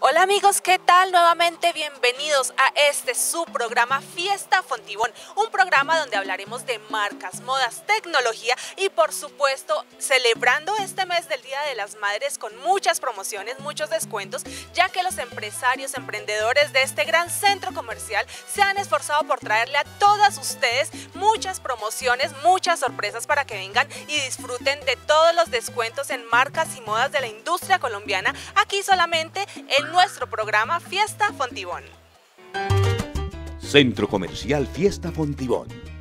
Hola amigos, ¿qué tal? Nuevamente bienvenidos a este su programa Fiesta Fontibón, un programa donde hablaremos de marcas, modas, tecnología y por supuesto celebrando este mes del Día de las Madres con muchas promociones, muchos descuentos, ya que los empresarios, emprendedores de este gran centro comercial se han esforzado por traerle a todas ustedes muchas promociones, muchas sorpresas para que vengan y disfruten de todos los descuentos en marcas y modas de la industria colombiana aquí solamente en nuestro programa Fiesta Fontibón. Centro Comercial Fiesta Fontibón